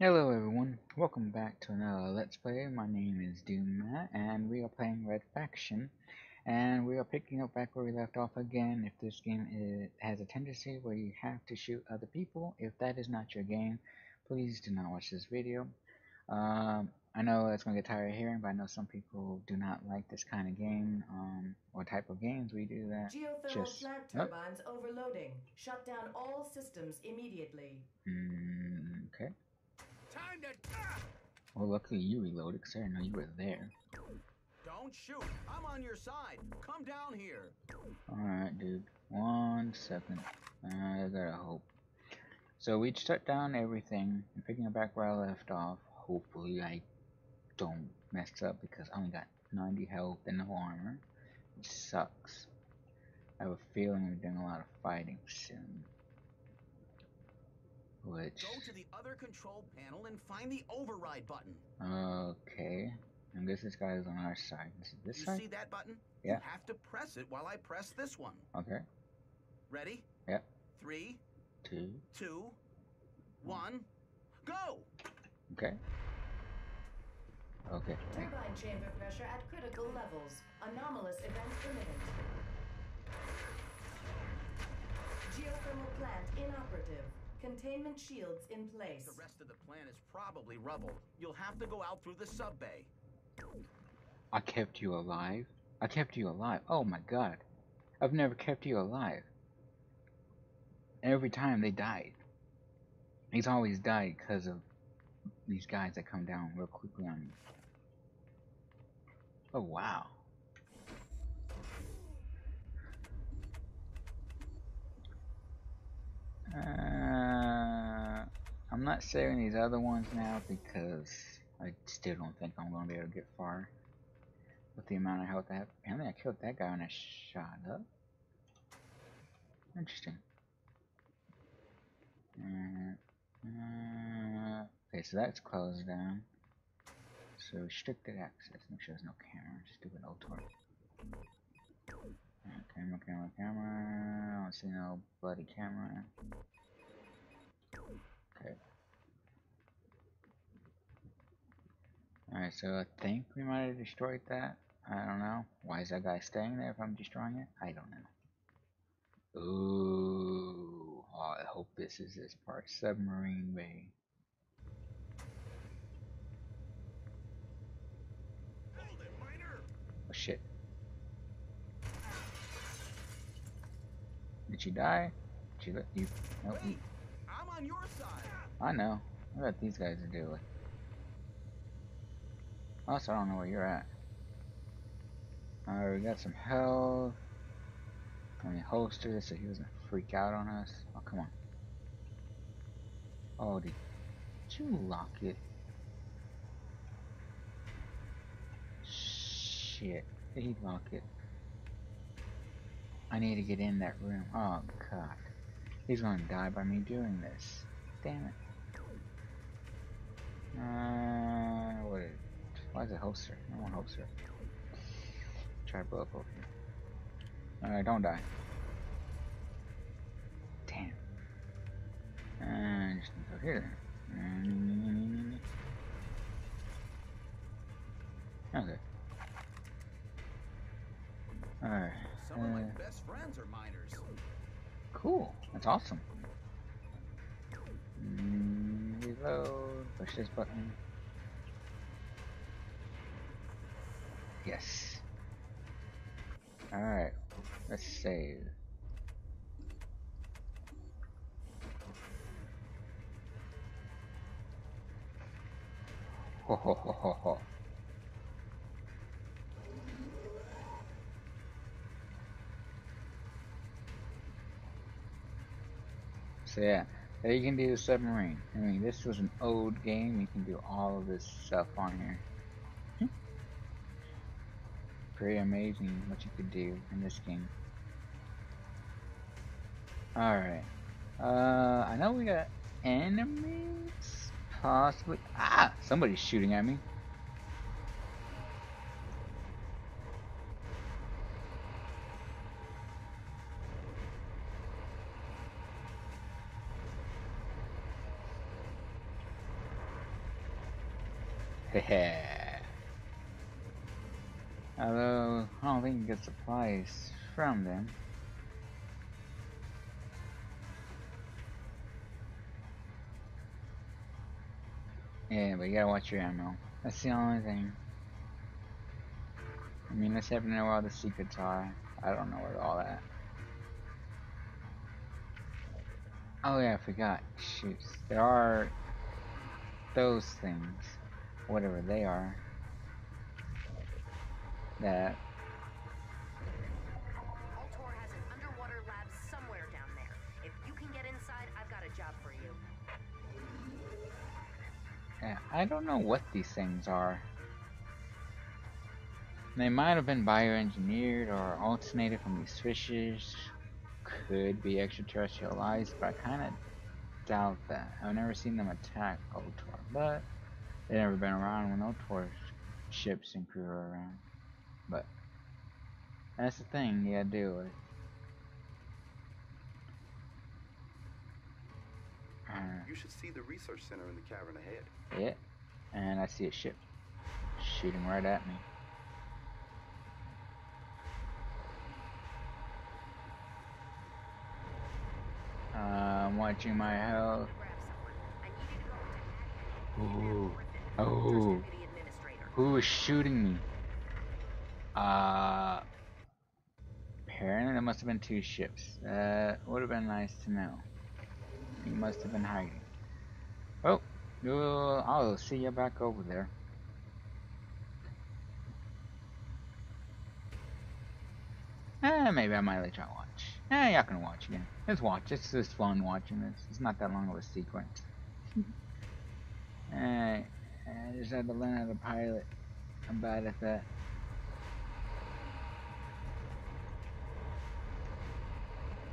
Hello everyone, welcome back to another Let's Play. My name is Doom and we are playing Red Faction. And we are picking up back where we left off again. If this game is, has a tendency where you have to shoot other people, if that is not your game, please do not watch this video. Um, I know it's going to get tired of hearing, but I know some people do not like this kind of game, um, or type of games we do that. Geothermal Just- plant oh. turbines overloading. Shut down all systems immediately. Mm, okay. Time to. Ah! Well, luckily you reloaded, because I didn't know you were there. Don't shoot. I'm on your side. Come down here. Alright, dude. One second. Uh, I gotta hope. So we shut down everything. I'm picking it back where I left off. Hopefully I don't mess up because I only got 90 health and no armor. Which sucks. I have a feeling we're doing a lot of fighting soon. Which... Go to the other control panel and find the override button. Okay. I guess this guy is on our side. Is it this you side? see that button? Yeah. You have to press it while I press this one. Okay. Ready? Yeah. Three, Two. two, one, go! Okay. Okay. Turbine chamber pressure at critical levels. Anomalous events imminent. Geothermal plant inoperative. Containment shields in place. The rest of the plan is probably rubble. You'll have to go out through the sub bay. I kept you alive. I kept you alive. Oh my god. I've never kept you alive. Every time they died. He's always died because of these guys that come down real quickly on you. Oh wow. Uh, I'm not saving these other ones now because I still don't think I'm going to be able to get far with the amount of health I have. Apparently I killed that guy when I shot up. Interesting. Uh, uh, okay, so that's closed down. So restricted access. Make sure there's no camera. Stupid Ultor. Uh, camera, camera, camera. I don't see no bloody camera. Alright, so I think we might have destroyed that. I don't know. Why is that guy staying there if I'm destroying it? I don't know. Ooh. Oh, I hope this is this part. Submarine Bay. Hold it, miner! Oh shit. Did she die? Did she let you? You- Wait! I'm on your side! I know. I bet these guys are doing. Also, I don't know where you're at. Alright, we got some health. Let me holster this so he doesn't freak out on us. Oh, come on. Oh, did you lock it? Shit. Did he lock it? I need to get in that room. Oh, God. He's gonna die by me doing this. Damn it. Uh, what is, why is it holster? I want holster. Try to blow up over here. Alright, don't die. Damn. And just go here. Okay. Alright. Some of my Uh, best friends are miners. Cool. That's awesome. Mm, reload. Push this button. Yes. Alright. Let's save. Ho ho ho ho ho. So yeah, there you can do the submarine. I mean, this was an old game. You can do all of this stuff on here. Pretty amazing what you could do in this game. Alright. Uh, I know we got enemies? Possibly. Ah! Somebody's shooting at me. Yeah. Although, I don't think you get supplies from them. Yeah, but you gotta watch your ammo. That's the only thing. I mean, let's have to know where all the secrets are. I don't know where all that. Oh yeah, I forgot. Shoot. There are those things, whatever they are, that Ultor has an underwater lab somewhere down there. If you can get inside, I've got a job for you. Yeah, I don't know what these things are. They might have been bioengineered or alternated from these fishes. Could be extraterrestrial life, but I kind of doubt that. I've never seen them attack Ultor, but they've never been around when Ultor's ships and crew are around. But that's the thing you gotta deal with. You should see the research center in the cavern ahead. Yeah, and I see a ship shooting right at me. Uh, I'm watching my health. Grab someone. I need you to go into admin. Ooh. Oh. First Deputy Administrator. Who is shooting me? Uh, apparently there must have been two ships. Uh, would have been nice to know. He must have been hiding. Oh, well, I'll see you back over there. Eh, maybe I might let y'all watch. Eh, y'all can watch again. Let's watch. It's just fun watching this. It's not that long of a sequence. Alright. I just had to learn how to pilot. I'm bad at that.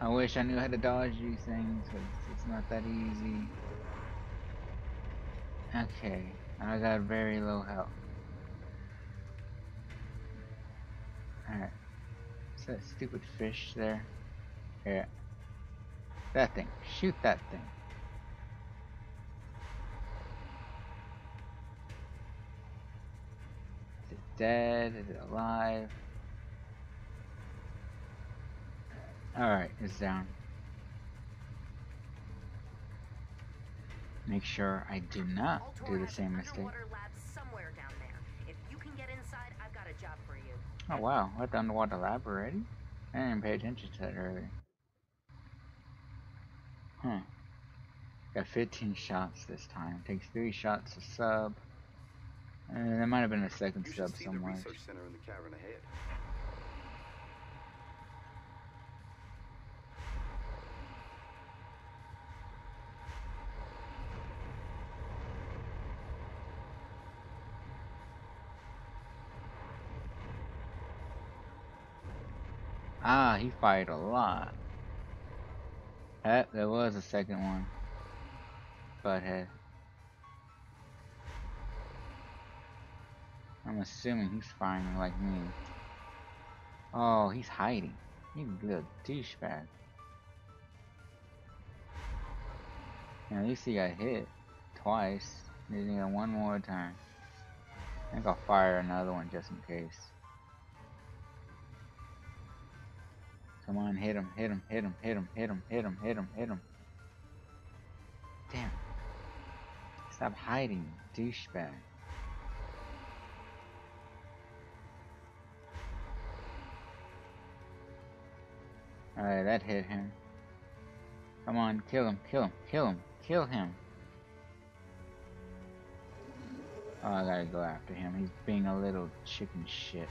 I wish I knew how to dodge these things, but it's, it's not that easy. Okay, I got very low health. Alright. Is that stupid fish there? Yeah. That thing. Shoot that thing. Is it dead? Is it alive? Alright, it's down. Make sure I do not do the same mistake. somewhere down there. If you can get inside, I've got a job for you. Oh wow, what the underwater lab already? I didn't pay attention to that earlier. Huh. Got 15 shots this time. Takes 3 shots to sub. Uh, and there might have been a second sub should see the somewhere. research center in the cavern ahead. Ah, he fired a lot. That, there was a second one. Butthead. I'm assuming he's firing like me. Oh, he's hiding. You little douchebag. Yeah, at least he got hit twice. To get one more time. I think I'll fire another one just in case. Come on, hit him, hit him, hit him, hit him, hit him, hit him, hit him, hit him. Damn. Stop hiding, douchebag. Alright, that hit him. Come on, kill him, kill him, kill him, kill him. Oh, I gotta go after him. He's being a little chicken shit.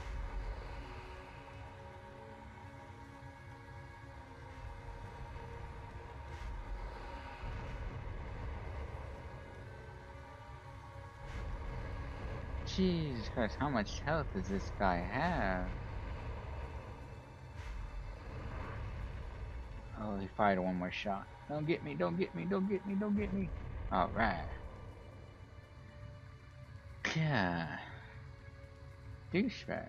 Jesus Christ, how much health does this guy have? Oh, he fired one more shot. Don't get me, don't get me, don't get me, don't get me. Alright. Yeah. Douchebag.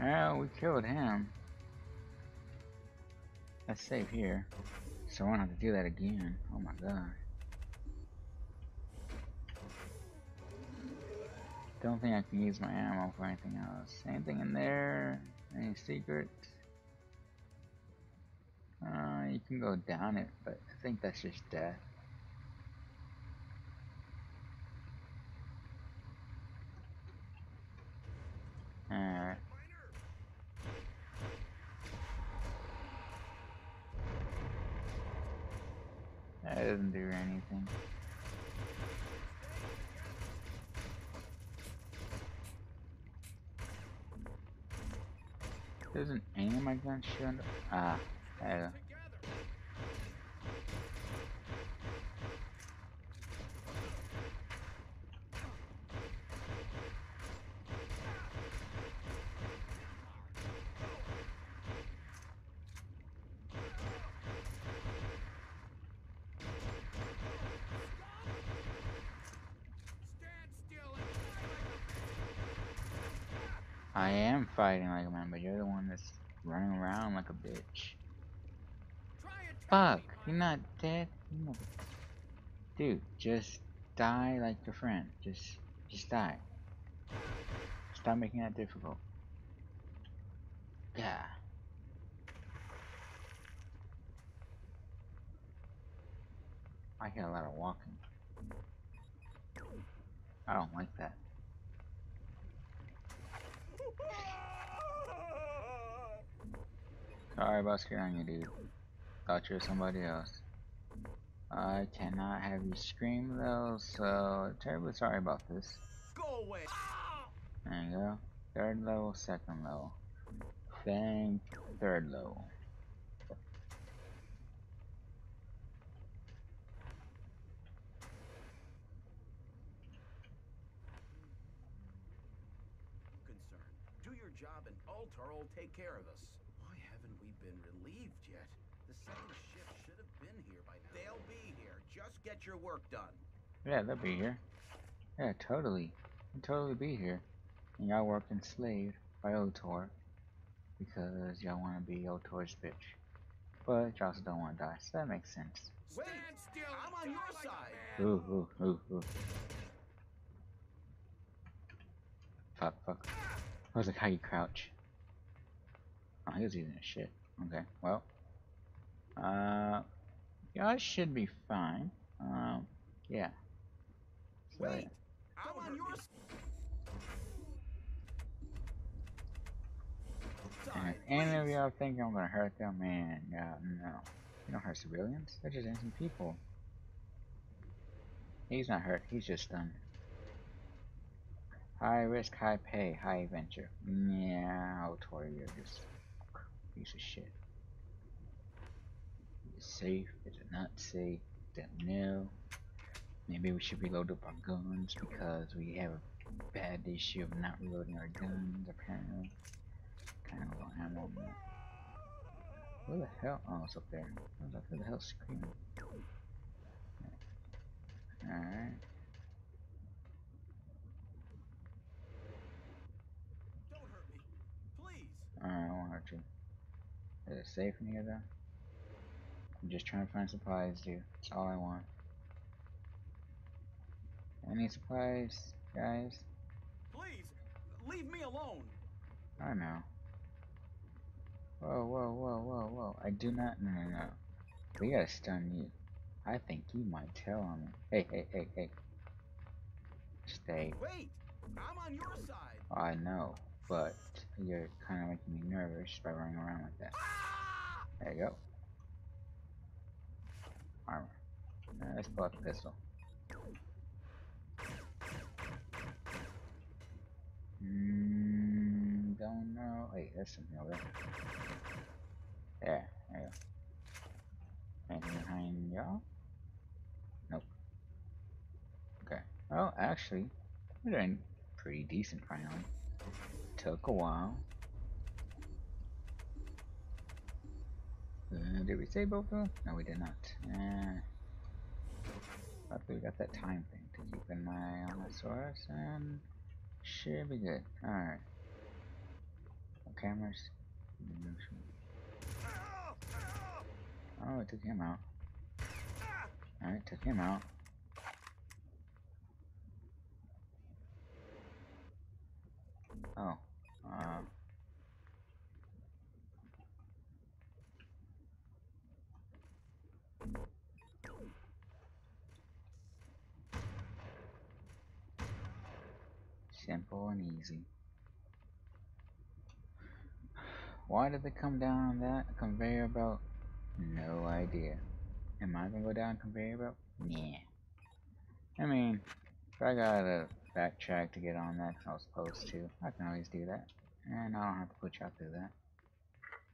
Oh, we killed him. Let's save here. So I won't have to do that again. Oh my god. Don't think I can use my ammo for anything else. Anything in there? Any secrets? Uh, you can go down it, but I think that's just death. Alright. That doesn't do anything. Of my guns shoot under? Ah, there. I am fighting like a man, but you're the one that's running around like a bitch. Fuck, you're not dead? Dude, just die like your friend. Just, just die. Stop making that difficult. Yeah. I hear a lot of walking. I don't like that. Sorry about scaring you, dude. Thought you were somebody else. I cannot have you scream though, so terribly sorry about this. Go away. There you go. Third level, second level. Thank third level. Concern. Do your job and Ultor will take care of us. Why haven't we been relieved yet? The second shift should have been here by now. They'll be here. Just get your work done. Yeah, they'll be here. Yeah, totally. They'll totally be here. And y'all work enslaved by Ultor. Because y'all want to be Ultor's bitch. But y'all also don't want to die, so that makes sense. Wait, still, I'm on your side. Ooh, ooh, ooh, ooh. Fuck, fuck. I was like, how you crouch? Oh, he was using a shit. Okay, well. Uh, y'all should be fine. Um, yeah. So, Wait, I'm on your side. Any of y'all think I'm gonna hurt them, man, yeah, no. You don't hurt civilians. They're just innocent people. He's not hurt. He's just stunned. High risk, high pay, high adventure. Yeah, Tori, you're just a piece of shit. Safe? Is it not safe? Don't know. Maybe we should reload up our guns because we have a bad issue of not reloading our guns, apparently. Kind of low ammo. Where the hell? Oh, it's up there. I was like, who the hell's screaming? Alright. Don't hurt me. Please. Alright, I won't hurt you. Is it safe in here though? I'm just trying to find supplies, dude. That's all I want. Any supplies, guys? Please. Leave me alone. I know. Whoa, whoa, whoa, whoa, whoa. I do not. No, no, no. We gotta stun you. I think you might tell on me. Hey, hey, hey, hey. Stay. Wait. I'm on your side. I know, but you're kind of making me nervous by running around like that. Ah! There you go. Armor. Uh, let's pull out the pistol. Mm, don't know. Wait, there's something over there. There, there you go. Anything behind y'all? Nope. Okay. Well, actually, we're doing pretty decent finally. Took a while. Did we save both? No, we did not. Uh, luckily, we got that time thing to keep in my Allosaurus, and should be good. Alright. No cameras. Oh, it took him out. Alright, took him out. Oh. Uh. Simple and easy. Why did they come down on that conveyor belt? No idea. Am I gonna go down conveyor belt? Nah. I mean, if I gotta backtrack to get on that I was supposed to, I can always do that. And I don't have to put y'all through that.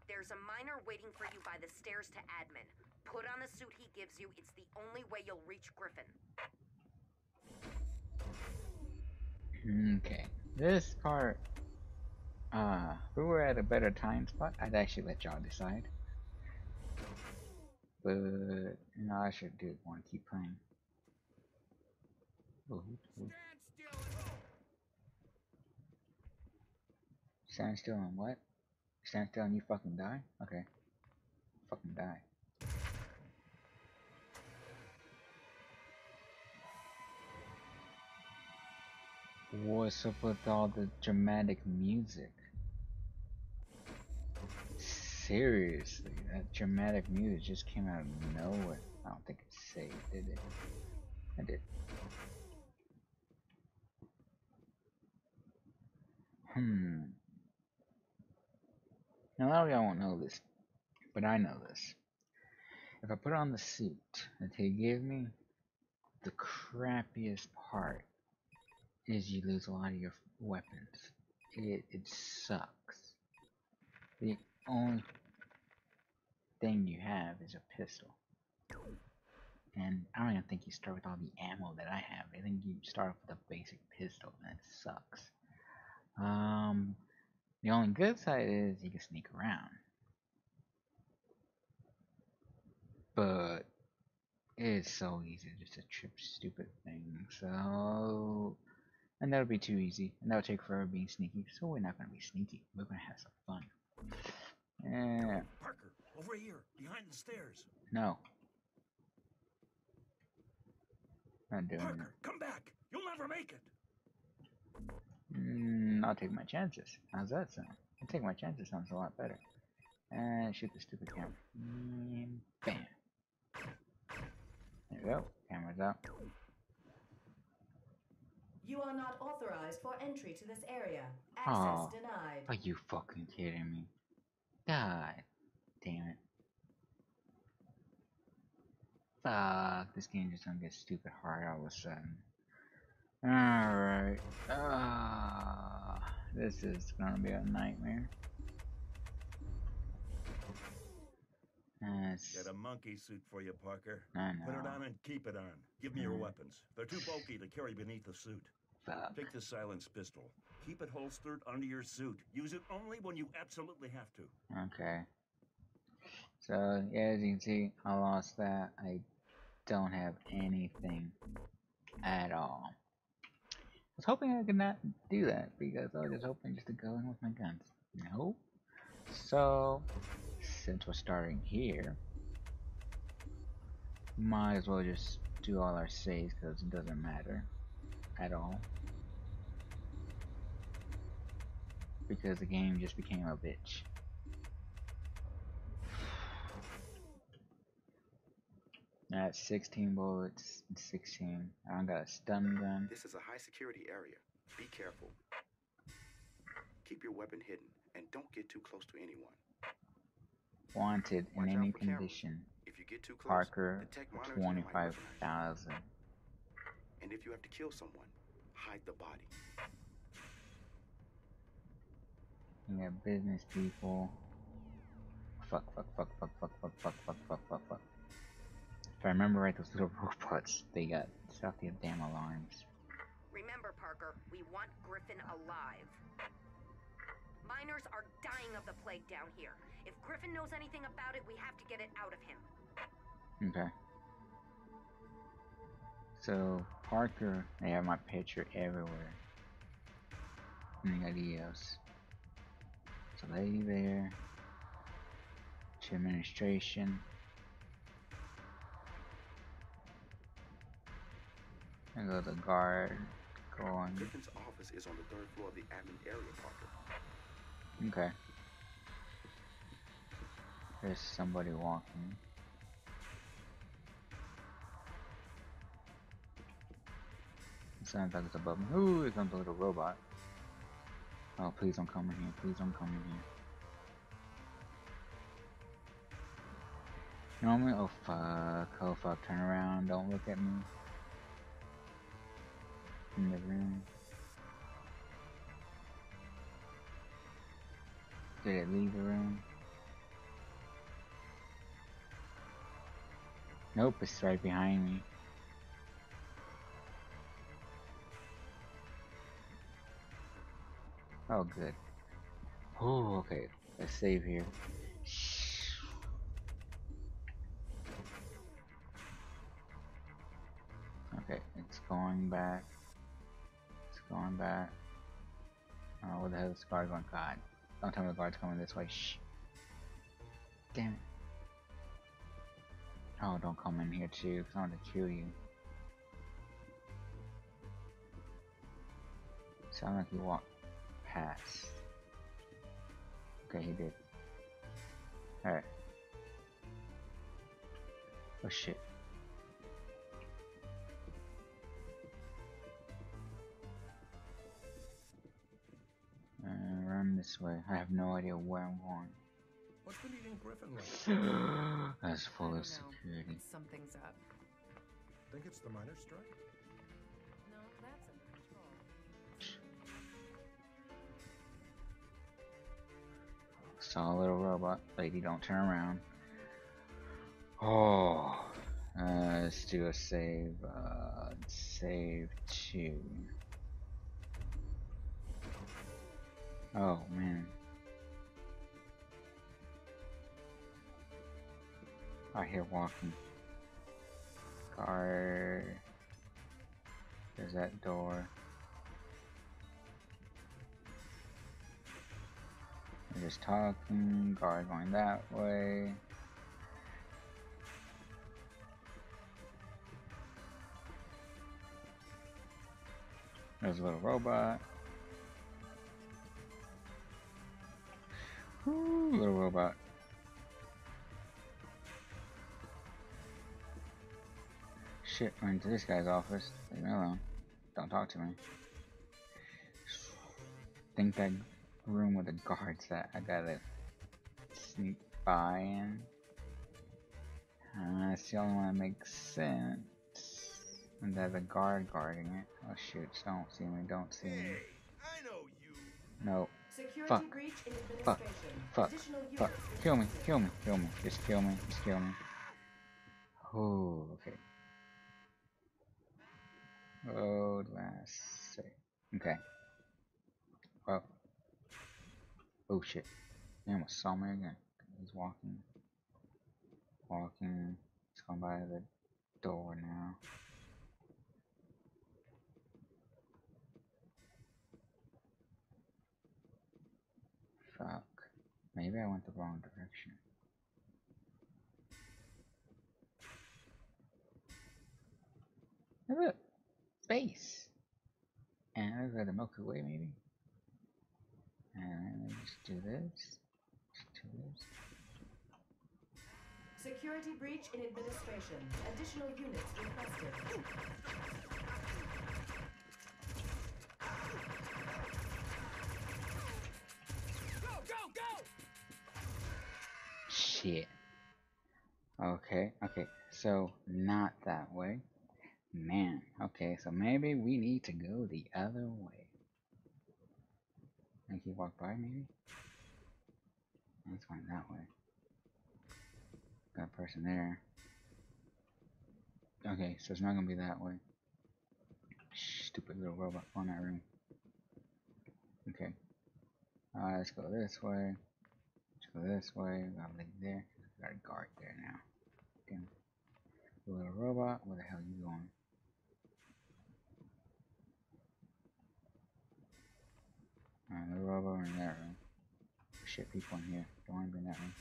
There's a miner waiting for you by the stairs to admin. Put on the suit he gives you. It's the only way you'll reach Griffin. Okay. This part, uh, we were at a better time spot, I'd actually let y'all decide. But, you know, I should do want to keep playing. Ooh, ooh. Stand still and what? Stand still and you fucking die? Okay. Fucking die. What's up with all the dramatic music? Seriously, that dramatic music just came out of nowhere. I don't think it saved, did it? I did. Hmm. Now, a lot of y'all won't know this, but I know this. If I put on the suit that they gave me, the crappiest part is you lose a lot of your weapons. It, it sucks. The only thing you have is a pistol. And I don't even think you start with all the ammo that I have. I think you start off with a basic pistol, and it sucks. Um, the only good side is you can sneak around. But it's so easy just to trip stupid things. So, and that'll be too easy, and that'll take forever being sneaky. So we're not gonna be sneaky. We're gonna have some fun. Yeah, Parker, over here, behind the stairs. no. Not doing it. Parker, come back. You'll never make it. Mm, I'll take my chances. How's that sound? I'll take my chances sounds a lot better. And shoot the stupid camera. And mm, bam. There you go. Camera's out. You are not authorized for entry to this area. Access Aw. denied. Are you fucking kidding me? God damn it. Fuck, this game just gonna get stupid hard all of a sudden. Alright. Ah, this is gonna be a nightmare. That's, Get a monkey suit for you, Parker. I Put it on and keep it on. Give me your weapons. They're too bulky to carry beneath the suit. Fuck. Take the silenced pistol. Keep it holstered under your suit. Use it only when you absolutely have to. Okay. So, yeah, as you can see, I lost that. I don't have anything at all. I was hoping I could not do that because I was just hoping just to go in with my guns. No. So, since we're starting here, might as well just do all our saves because it doesn't matter at all. Because the game just became a bitch. That's 16 bullets, 16. I got a stun gun. This is a high security area. Be careful. Keep your weapon hidden and don't get too close to anyone. Wanted in Watch any condition. If you get too close, Parker, the tech monitors might recognize you. 25,000. And if you have to kill someone, hide the body. You got business people. Fuck, fuck, fuck, fuck, fuck, fuck, fuck, fuck, fuck, fuck, fuck. If I remember right, those little robots, they got set off the damn alarms. Remember, Parker, we want Griffin alive. Miners are dying of the plague down here. If Griffin knows anything about it, we have to get it out of him. Okay. So, Parker, they have my picture everywhere. And got EOS. So, lady there. To administration. There go the guard. going. Griffin's office is on the third floor of the admin area, Parker. Okay. There's somebody walking. Sounds it's above me. Ooh, here comes a little robot. Oh, please don't come in here. Please don't come in here. Normally, oh fuck, oh fuck, turn around, don't look at me. In the room. Did it leave the room? Nope, it's right behind me. Oh, good. Oh, okay. Let's save here. Okay, it's going back. It's going back. Oh, where the hell is the guard going? God. Don't tell me the guard's coming this way. Shh. Damn it. Oh, don't come in here too, because I want to kill you. Sound like you walked past. Okay, he did. Alright. Oh shit. Uh, run this way. I have no idea where I'm going. What's been eating Griffin lately? That's full of security. Something's up. Think it's the miners' strike? Saw a little robot. Lady, don't turn around. Oh. Uh, let's do a save. Uh, save two. Oh, man. I hear walking. car There's that door. Just talking. Guard going that way. There's a little robot. Ooh, little robot. Shit, went into this guy's office. Leave me alone. Don't talk to me. Think that room with the guards that I gotta sneak by in. Uh, that's the only one that makes sense. And there's a guard guarding it. Oh shoot, don't see me, don't see me. I know you. No. Security Fuck. breach in Fuck. Fuck. Fuck. Kill me, kill me, kill me. Just kill me, just kill me. Oh, okay. Oh, last save. Okay. Well. Oh shit. He almost saw me again. He's walking. Walking. He's going by the door now. Fuck. Maybe I went the wrong direction. Look! Space! And where the Milky Way, maybe? And let me just do this. Just do this. Security breach in administration. Additional units requested. Go, go, go! Shit. Okay, okay, so not that way. Man, okay, so maybe we need to go the other way. Think he walked by, maybe? Let's going that way. Got a person there. Okay, so it's not gonna be that way. Stupid little robot on that room. Okay. Uh, let's go this way. Let's go this way. Got a lady there. Got a guard there now. Damn. Little robot, where the hell are you going? Alright, robot in that room. Shit, people in here. Don't want to be in that room.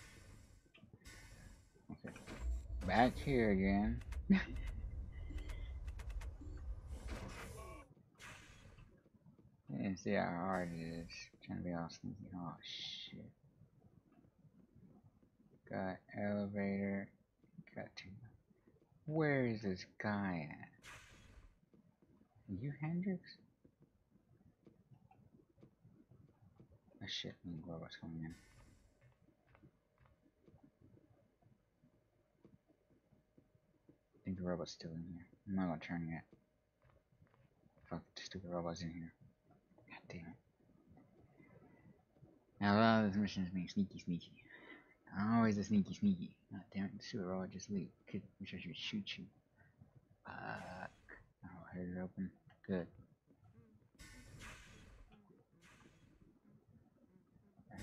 Okay. Back here again. And see how hard it is. Trying to be all sneaky. Oh shit. Got elevator. Got to. Where is this guy at? You Hendrix? Robots coming in. I think the robot's still in here. I'm not gonna turn yet. Fuck, the stupid robot's in here. God damn it. Now a lot of this mission is being sneaky sneaky. Always a sneaky sneaky. God damn it, the stupid robot just leave. Could, wish I should shoot you. Fuck. Oh, it open. Good.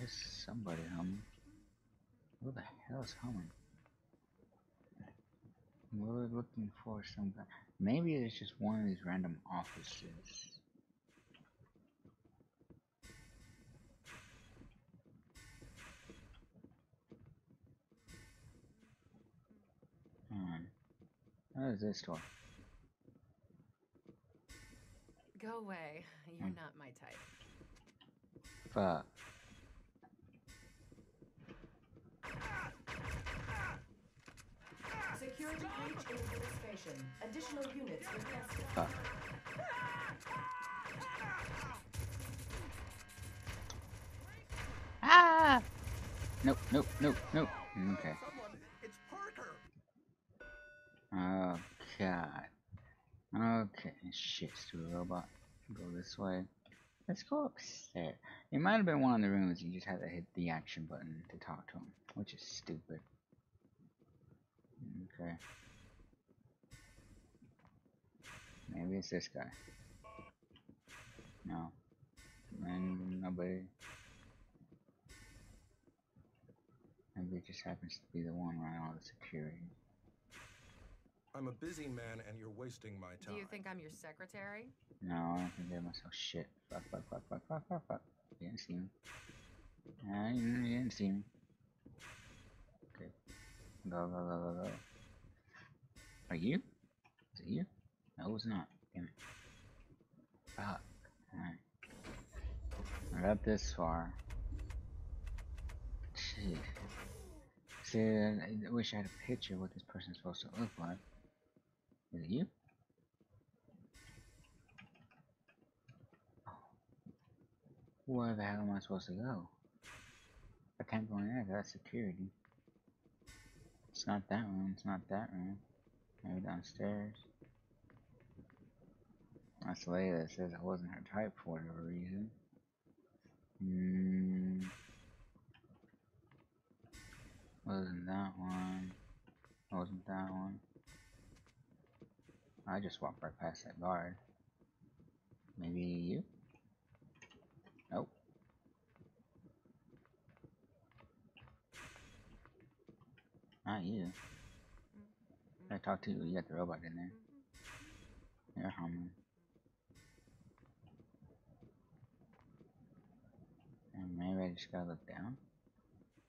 Somebody humming. Who the hell is humming? We're looking for some guy. Maybe it's just one of these random offices. Hmm. What is this door? Go away. You're Hmm. not my type. Fuck. Security breach in administration. Additional units requested. Ah! Nope, nope, nope, nope. Okay. Oh, God. Okay, shit, stupid robot. Go this way. Let's go upstairs. It might have been one of the rooms you just had to hit the action button to talk to him, which is stupid. Okay. Maybe it's this guy. No. And nobody. Maybe it just happens to be the one running all the security. I'm a busy man and you're wasting my time. Do you think I'm your secretary? No, I don't think they myself shit. Fuck, fuck, fuck, fuck, fuck, fuck, fuck. You didn't see me. Ah, you didn't you didn't see me. Okay. Go, go, go, go, go. You? Is it you? No, it's not. Damn it. Fuck. Alright. I this far. Jeez. See, I I wish I had a picture of what this person's supposed to look like. Is it you? Where the hell am I supposed to go? I can't go in there, that's security. It's not that room, it's not that room. Maybe downstairs. That's the lady that says I wasn't her type for whatever reason. Hmm. Wasn't that one. Wasn't that one. I just walked right past that guard. Maybe you? Nope. Not you. I talked to you, you got the robot in there. You're humming. And maybe I just gotta look down.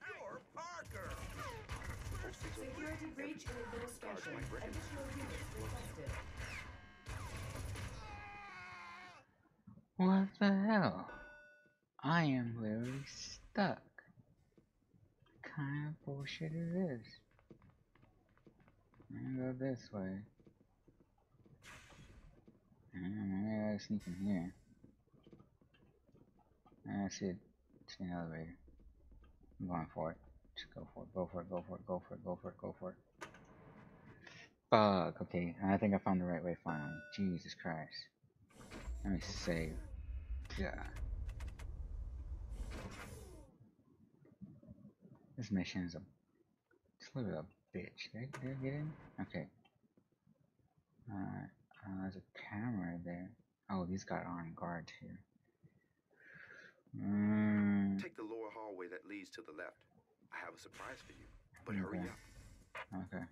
You're Parker. Security breach in administration. Additional units requested. What the hell? I am literally stuck. What kind of bullshit is this? Go this way. Mm, Maybe I gotta sneak in here. I see it. See an elevator. I'm going for it. Just go for it. Go for it. Go for it. Go for it. Go for it. Go for it. Fuck. Okay. I think I found the right way finally. Jesus Christ. Let me save. God. This mission is a slip of a bitch. Did I, did I get in? Okay. Alright. Uh, there's a camera there. Oh, these got on guard here. Mm, Take the lower hallway that leads to the left. I have a surprise for you. But hurry Okay. up. okay.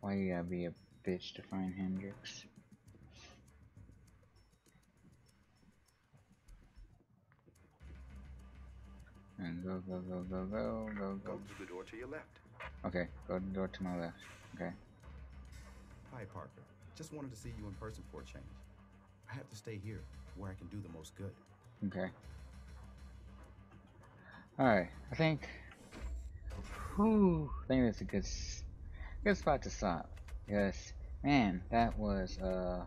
Why you gotta be a bitch to find Hendrix? And go, go, go, go, go, go, Go go. through the door to your left. Okay, go to the door to my left. Okay. Hi, Parker. Just wanted to see you in person for a change. I have to stay here, where I can do the most good. Okay. Alright, I think. Whew, I think that's a good, good spot to stop. Yes, man, that was uh,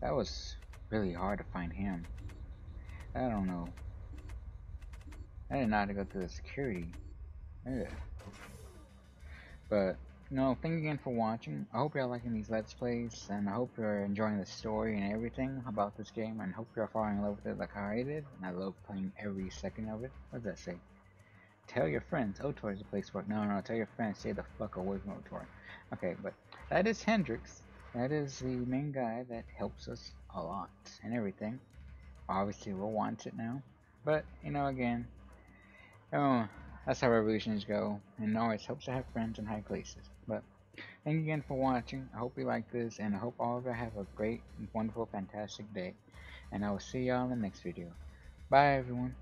that was really hard to find him. I don't know. I didn't know how to go through the security. Ugh. But no, thank you again for watching. I hope you're liking these Let's Plays, and I hope you're enjoying the story and everything about this game, and hope you're falling in love with it like I did. And I love playing every second of it. What does that say? Tell your friends. Oh, Ultor is a place for it. No, no, tell your friends. Stay the fuck away from Ultor. Okay, but that is Hendrix. That is the main guy that helps us a lot and everything. Obviously, we'll want it now. But, you know, again, oh, that's how revolutions go. And always helps to have friends in high places. But thank you again for watching. I hope you like this, and I hope all of you have a great, wonderful, fantastic day. And I will see y'all in the next video. Bye, everyone.